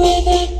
Music